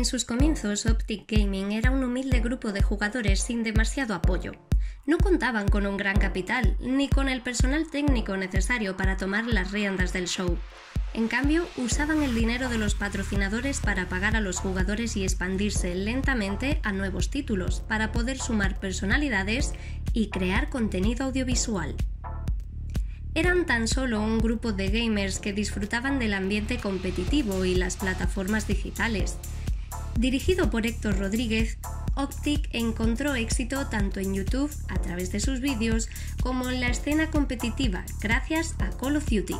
En sus comienzos, Optic Gaming era un humilde grupo de jugadores sin demasiado apoyo. No contaban con un gran capital, ni con el personal técnico necesario para tomar las riendas del show. En cambio, usaban el dinero de los patrocinadores para pagar a los jugadores y expandirse lentamente a nuevos títulos, para poder sumar personalidades y crear contenido audiovisual. Eran tan solo un grupo de gamers que disfrutaban del ambiente competitivo y las plataformas digitales. Dirigido por Héctor Rodríguez, Optic encontró éxito tanto en YouTube a través de sus vídeos como en la escena competitiva gracias a Call of Duty.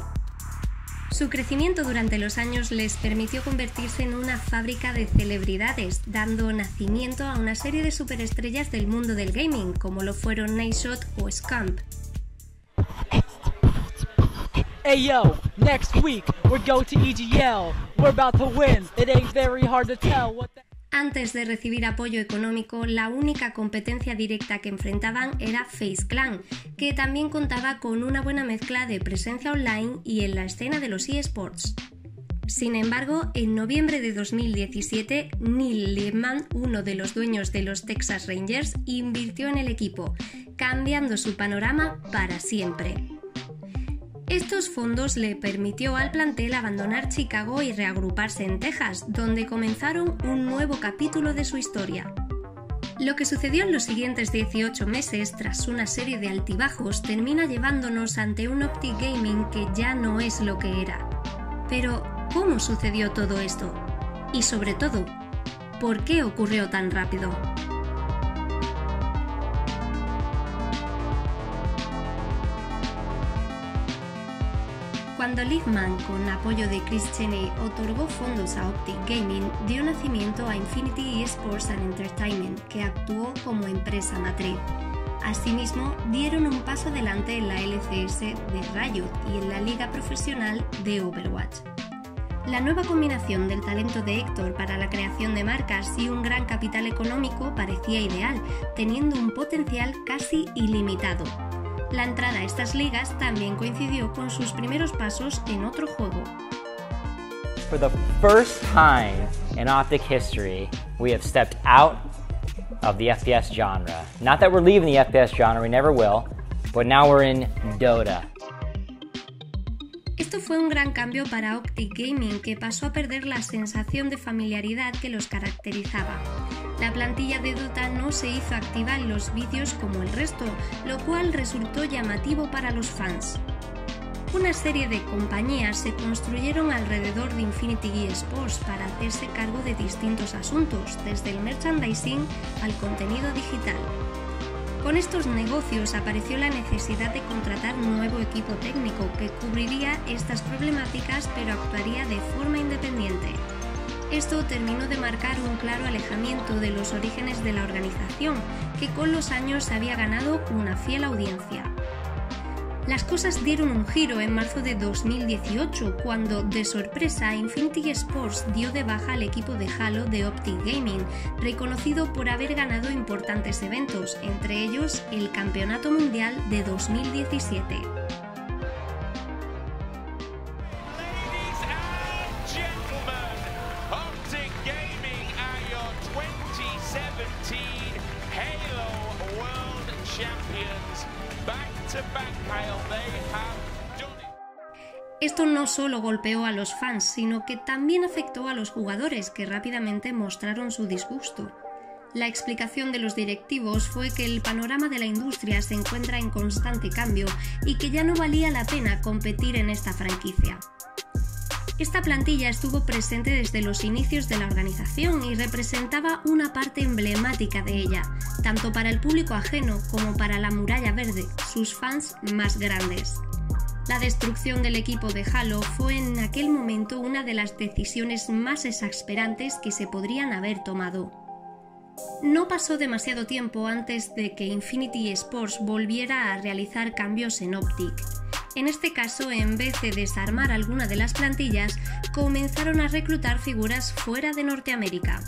Su crecimiento durante los años les permitió convertirse en una fábrica de celebridades, dando nacimiento a una serie de superestrellas del mundo del gaming, como lo fueron Nayshot o Scamp. Hey yo, next week we're going to EGL. Antes de recibir apoyo económico, la única competencia directa que enfrentaban era Face Clan, que también contaba con una buena mezcla de presencia online y en la escena de los eSports. Sin embargo, en noviembre de 2017, Neil Liebman, uno de los dueños de los Texas Rangers, invirtió en el equipo, cambiando su panorama para siempre. Estos fondos le permitió al plantel abandonar Chicago y reagruparse en Texas, donde comenzaron un nuevo capítulo de su historia. Lo que sucedió en los siguientes 18 meses, tras una serie de altibajos, termina llevándonos ante un Optic Gaming que ya no es lo que era. Pero, ¿cómo sucedió todo esto? Y sobre todo, ¿por qué ocurrió tan rápido? Cuando Liefman, con apoyo de Chris Cheney, otorgó fondos a Optic Gaming, dio nacimiento a Infinity Esports and Entertainment, que actuó como empresa matriz. Asimismo, dieron un paso adelante en la LCS de Riot y en la liga profesional de Overwatch. La nueva combinación del talento de Héctor para la creación de marcas y un gran capital económico parecía ideal, teniendo un potencial casi ilimitado, la entrada a estas ligas también coincidió con sus primeros pasos en otro juego. For the first time in Optic history, we have stepped out of the FPS genre. Not that we're leaving the FPS genre, we never will, but now we're in Dota. Esto fue un gran cambio para Optic Gaming, que pasó a perder la sensación de familiaridad que los caracterizaba. La plantilla de Dota no se hizo activa en los vídeos como el resto, lo cual resultó llamativo para los fans. Una serie de compañías se construyeron alrededor de Infinity Esports para hacerse cargo de distintos asuntos, desde el merchandising al contenido digital. Con estos negocios apareció la necesidad de contratar un nuevo equipo técnico que cubriría estas problemáticas pero actuaría de forma independiente. Esto terminó de marcar un claro alejamiento de los orígenes de la organización, que con los años había ganado una fiel audiencia. Las cosas dieron un giro en marzo de 2018 cuando, de sorpresa, Infinity Sports dio de baja al equipo de Halo de Optic Gaming, reconocido por haber ganado importantes eventos, entre ellos el Campeonato Mundial de 2017. Esto no solo golpeó a los fans, sino que también afectó a los jugadores, que rápidamente mostraron su disgusto. La explicación de los directivos fue que el panorama de la industria se encuentra en constante cambio y que ya no valía la pena competir en esta franquicia. Esta plantilla estuvo presente desde los inicios de la organización y representaba una parte emblemática de ella, tanto para el público ajeno como para la muralla verde, sus fans más grandes. La destrucción del equipo de Halo fue en aquel momento una de las decisiones más exasperantes que se podrían haber tomado. No pasó demasiado tiempo antes de que Infinity Sports volviera a realizar cambios en Optic. En este caso, en vez de desarmar alguna de las plantillas, comenzaron a reclutar figuras fuera de Norteamérica.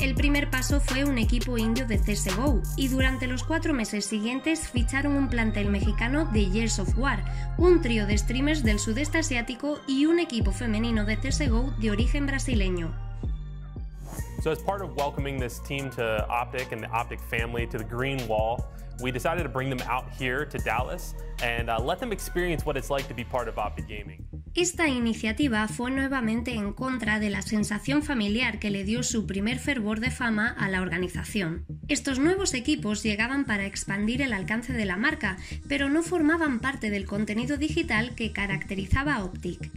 El primer paso fue un equipo indio de CSGO y durante los cuatro meses siguientes ficharon un plantel mexicano de Years of War, un trío de streamers del sudeste asiático y un equipo femenino de CSGO de origen brasileño. So as part of welcoming this team to Optic and the Optic family to the Green Wall, we decided to bring them out here to Dallas and uh, let them experience what it's like to be part of Optic Gaming. Esta iniciativa fue nuevamente en contra de la sensación familiar que le dio su primer fervor de fama a la organización. Estos nuevos equipos llegaban para expandir el alcance de la marca, pero no formaban parte del contenido digital que caracterizaba a Optic.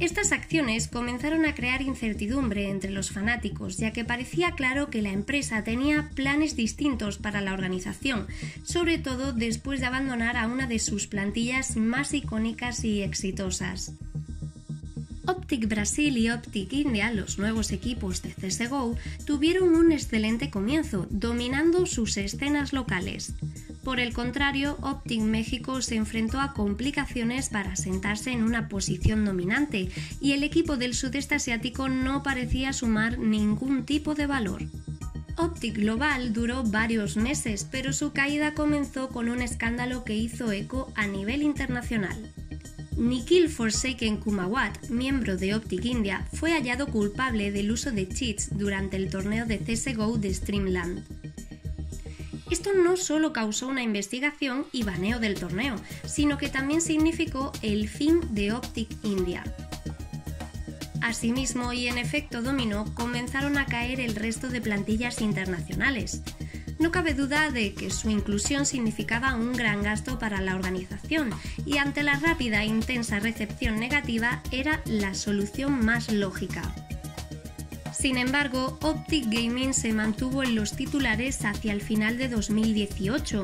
Estas acciones comenzaron a crear incertidumbre entre los fanáticos, ya que parecía claro que la empresa tenía planes distintos para la organización, sobre todo después de abandonar a una de sus plantillas más icónicas y exitosas. Optic Brasil y Optic India, los nuevos equipos de CSGO, tuvieron un excelente comienzo, dominando sus escenas locales. Por el contrario, Optic México se enfrentó a complicaciones para sentarse en una posición dominante y el equipo del sudeste asiático no parecía sumar ningún tipo de valor. Optic Global duró varios meses, pero su caída comenzó con un escándalo que hizo eco a nivel internacional. Nikhil Forsaken Kumawat, miembro de Optic India, fue hallado culpable del uso de cheats durante el torneo de CSGO de Streamland. Esto no solo causó una investigación y baneo del torneo, sino que también significó el fin de Optic India. Asimismo, y en efecto dominó, comenzaron a caer el resto de plantillas internacionales. No cabe duda de que su inclusión significaba un gran gasto para la organización y ante la rápida e intensa recepción negativa era la solución más lógica. Sin embargo, Optic Gaming se mantuvo en los titulares hacia el final de 2018,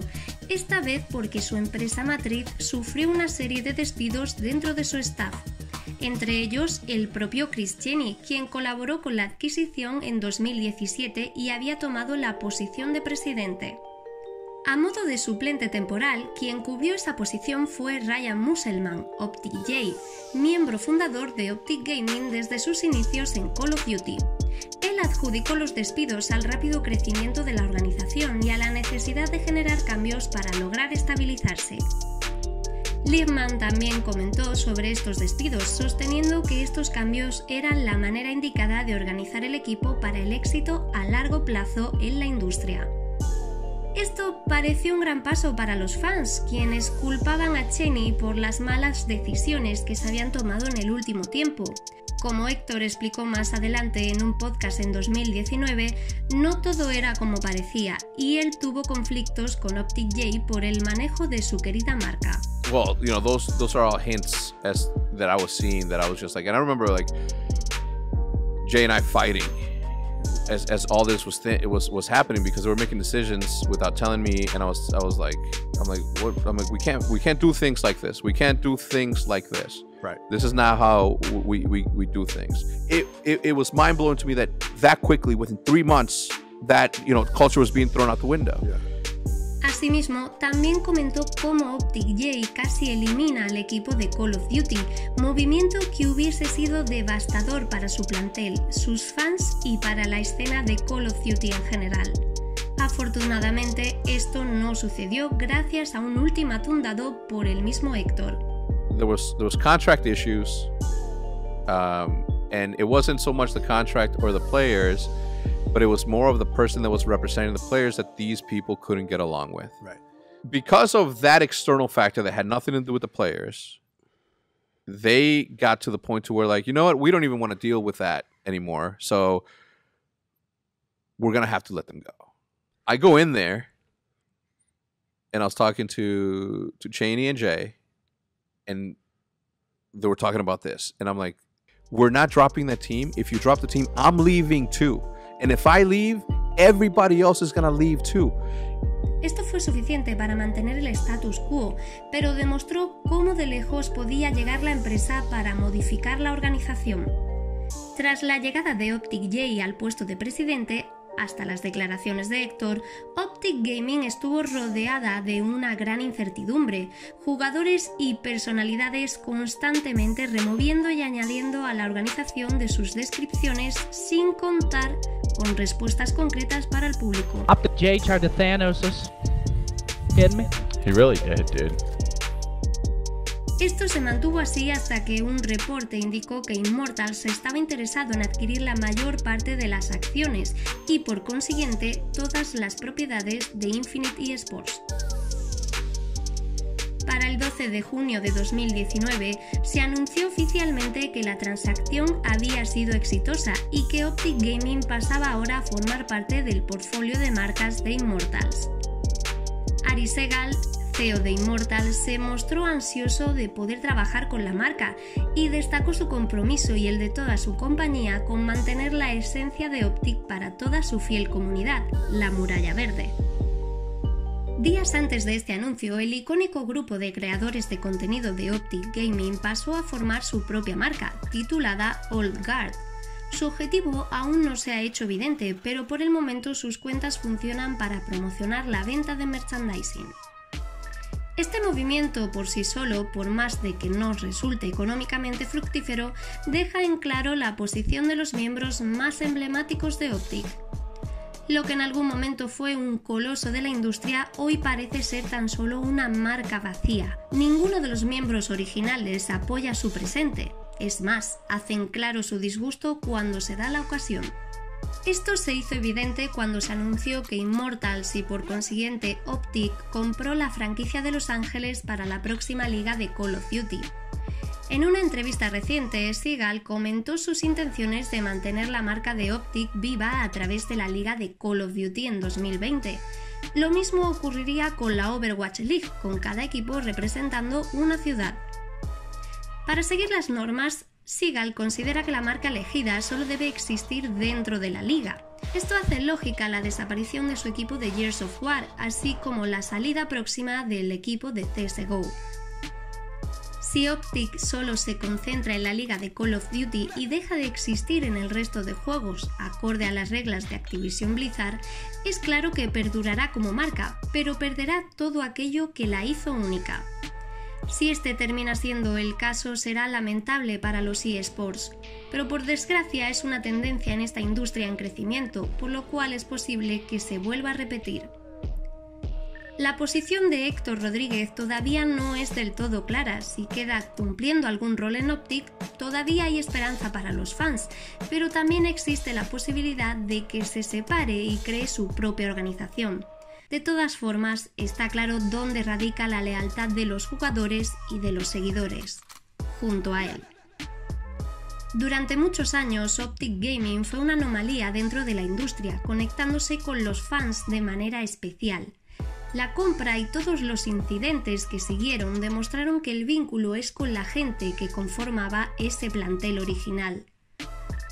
esta vez porque su empresa matriz sufrió una serie de despidos dentro de su staff, entre ellos el propio Chris Cheney, quien colaboró con la adquisición en 2017 y había tomado la posición de presidente. A modo de suplente temporal, quien cubrió esa posición fue Ryan Musselman, Optic J, miembro fundador de Optic Gaming desde sus inicios en Call of Duty. Él adjudicó los despidos al rápido crecimiento de la organización y a la necesidad de generar cambios para lograr estabilizarse. Liebman también comentó sobre estos despidos, sosteniendo que estos cambios eran la manera indicada de organizar el equipo para el éxito a largo plazo en la industria. Esto pareció un gran paso para los fans, quienes culpaban a Cheney por las malas decisiones que se habían tomado en el último tiempo, como Héctor explicó más adelante en un podcast en 2019, no todo era como parecía y él tuvo conflictos con Optic J por el manejo de su querida marca. Well, you know, those those are all hints as that I was seeing that I was just like, and I remember like Jay and I fighting as, as all this was th- it was was happening because they were making decisions without telling me, and I was I was like I'm like what I'm like we can't we can't do things like this. We can't do things like this. Right. This is not how we, we, we do things. It, it, it was mind blowing to me that that quickly, within three months, that you know culture was being thrown out the window. Yeah. Asimismo, también comentó cómo Optic J casi elimina al equipo de Call of Duty, movimiento que hubiese sido devastador para su plantel, sus fans y para la escena de Call of Duty en general. Afortunadamente, esto no sucedió gracias a un ultimátum dado por el mismo Héctor. There was contract issues, um, and it wasn't so much the contract or the players, but it was more of the person that was representing the players that these people couldn't get along with. Right. Because of that external factor that had nothing to do with the players, they got to the point to where like, you know what, we don't even want to deal with that anymore. So we're gonna have to let them go. I go in there and I was talking to to Cheney and Jay, and they were talking about this, and I'm like, we're not dropping that team. If you drop the team, I'm leaving too. And if I leave, everybody else is gonna leave too. Esto fue suficiente para mantener el status quo, pero demostró cómo de lejos podía llegar la empresa para modificar la organización. Tras la llegada de Optic J al puesto de presidente, hasta las declaraciones de Héctor, Optic Gaming estuvo rodeada de una gran incertidumbre, jugadores y personalidades constantemente removiendo y añadiendo a la organización de sus descripciones sin contar con respuestas concretas para el público. Optic J tried to Thanos us. Kidding me? He really did, dude. Esto se mantuvo así hasta que un reporte indicó que Immortals estaba interesado en adquirir la mayor parte de las acciones y por consiguiente todas las propiedades de Infinite eSports. Para el 12 de junio de 2019 se anunció oficialmente que la transacción había sido exitosa y que Optic Gaming pasaba ahora a formar parte del portfolio de marcas de Immortals. Ari Segal, CEO de Immortals, se mostró ansioso de poder trabajar con la marca y destacó su compromiso y el de toda su compañía con mantener la esencia de Optic para toda su fiel comunidad, la Muralla Verde. Días antes de este anuncio, el icónico grupo de creadores de contenido de Optic Gaming pasó a formar su propia marca, titulada Old Guard. Su objetivo aún no se ha hecho evidente, pero por el momento sus cuentas funcionan para promocionar la venta de merchandising. Este movimiento por sí solo, por más de que no resulte económicamente fructífero, deja en claro la posición de los miembros más emblemáticos de Optic. Lo que en algún momento fue un coloso de la industria hoy parece ser tan solo una marca vacía. Ninguno de los miembros originales apoya su presente. Es más, hacen claro su disgusto cuando se da la ocasión. Esto se hizo evidente cuando se anunció que Immortals y por consiguiente Optic compró la franquicia de Los Ángeles para la próxima liga de Call of Duty. En una entrevista reciente, Seagal comentó sus intenciones de mantener la marca de Optic viva a través de la liga de Call of Duty en 2020. Lo mismo ocurriría con la Overwatch League, con cada equipo representando una ciudad. Para seguir las normas, Seagal considera que la marca elegida solo debe existir dentro de la liga. Esto hace lógica la desaparición de su equipo de Years of War, así como la salida próxima del equipo de CSGO. Si Optic solo se concentra en la liga de Call of Duty y deja de existir en el resto de juegos acorde a las reglas de Activision Blizzard, es claro que perdurará como marca, pero perderá todo aquello que la hizo única. Si este termina siendo el caso, será lamentable para los eSports, pero por desgracia es una tendencia en esta industria en crecimiento, por lo cual es posible que se vuelva a repetir. La posición de Héctor Rodríguez todavía no es del todo clara. Si queda cumpliendo algún rol en Optic, todavía hay esperanza para los fans, pero también existe la posibilidad de que se separe y cree su propia organización. De todas formas, está claro dónde radica la lealtad de los jugadores y de los seguidores, junto a él. Durante muchos años, Optic Gaming fue una anomalía dentro de la industria, conectándose con los fans de manera especial. La compra y todos los incidentes que siguieron demostraron que el vínculo es con la gente que conformaba ese plantel original.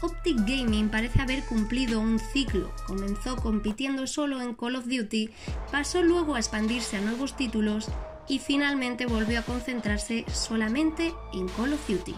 Optic Gaming parece haber cumplido un ciclo. Comenzó compitiendo solo en Call of Duty, pasó luego a expandirse a nuevos títulos y finalmente volvió a concentrarse solamente en Call of Duty.